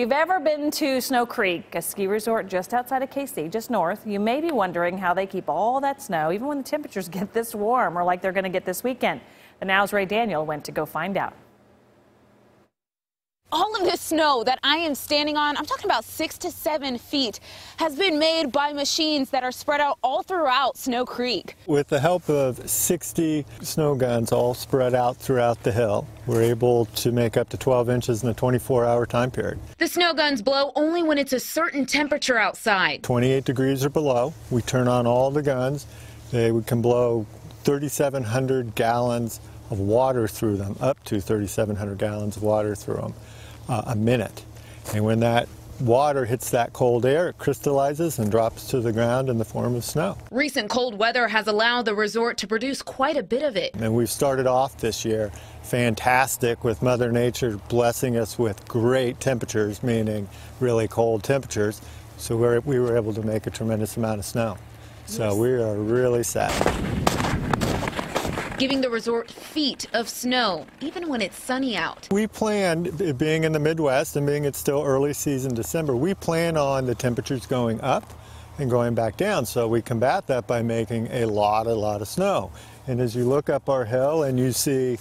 If you've ever been to Snow Creek, a ski resort just outside of KC, just north, you may be wondering how they keep all that snow, even when the temperatures get this warm or like they're going to get this weekend. The Now's Rae Daniel went to go find out. All of this snow that I am standing on, I'm talking about six to seven feet, has been made by machines that are spread out all throughout Snow Creek. With the help of 60 snow guns all spread out throughout the hill, we're able to make up to 12 inches in a 24 hour time period. The snow guns blow only when it's a certain temperature outside. 28 degrees or below, we turn on all the guns. They can blow 3,700 gallons of water through them, up to 3,700 gallons of water through them uh, a minute. And when that water hits that cold air, it crystallizes and drops to the ground in the form of snow. Recent cold weather has allowed the resort to produce quite a bit of it. And we've started off this year fantastic with Mother Nature blessing us with great temperatures, meaning really cold temperatures. So we're, we were able to make a tremendous amount of snow. So yes. we are really set giving the resort feet of snow, even when it's sunny out. We planned, being in the Midwest and being it's still early season December, we plan on the temperatures going up and going back down. So we combat that by making a lot, a lot of snow. And as you look up our hill and you see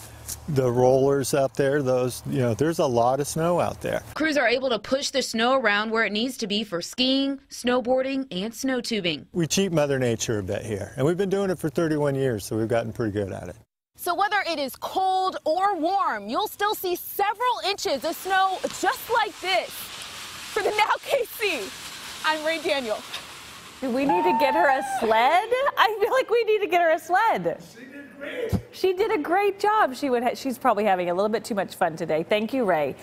the rollers out there, those, you know, there's a lot of snow out there. Crews are able to push the snow around where it needs to be for skiing, snowboarding, and snow tubing. We cheat Mother Nature a bit here, and we've been doing it for 31 years, so we've gotten pretty good at it. So whether it is cold or warm, you'll still see several inches of snow just like this. For the Now KC, I'm Rae Daniel. Do we need to get her a sled? I feel like we need to get her a sled. She did great. She did a great job. She would. she's probably having a little bit too much fun today. Thank you, Rae.